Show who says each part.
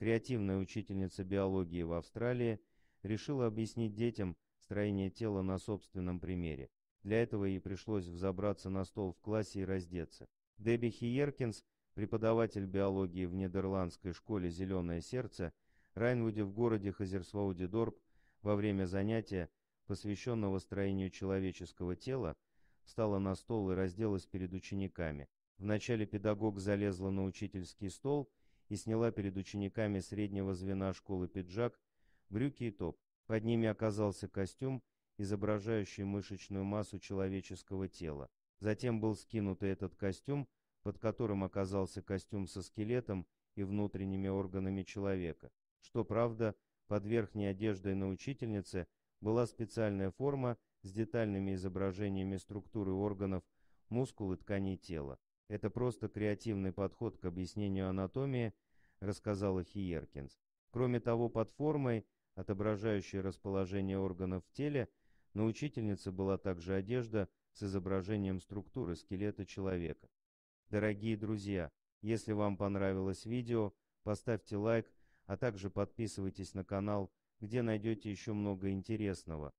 Speaker 1: креативная учительница биологии в Австралии, решила объяснить детям строение тела на собственном примере. Для этого ей пришлось взобраться на стол в классе и раздеться. Дебби Хиеркинс, преподаватель биологии в нидерландской школе «Зеленое сердце», Райнвуде в городе Хазерсвауде-Дорп во время занятия, посвященного строению человеческого тела, встала на стол и разделась перед учениками. Вначале педагог залезла на учительский стол и сняла перед учениками среднего звена школы пиджак, брюки и топ. Под ними оказался костюм, изображающий мышечную массу человеческого тела. Затем был скинут этот костюм, под которым оказался костюм со скелетом и внутренними органами человека. Что правда, под верхней одеждой на учительнице была специальная форма с детальными изображениями структуры органов, мускул и тканей тела. Это просто креативный подход к объяснению анатомии, рассказала Хиеркинс. Кроме того, под формой, отображающей расположение органов в теле, на учительнице была также одежда с изображением структуры скелета человека. Дорогие друзья, если вам понравилось видео, поставьте лайк, а также подписывайтесь на канал, где найдете еще много интересного.